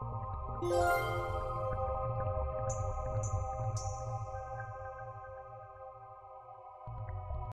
Música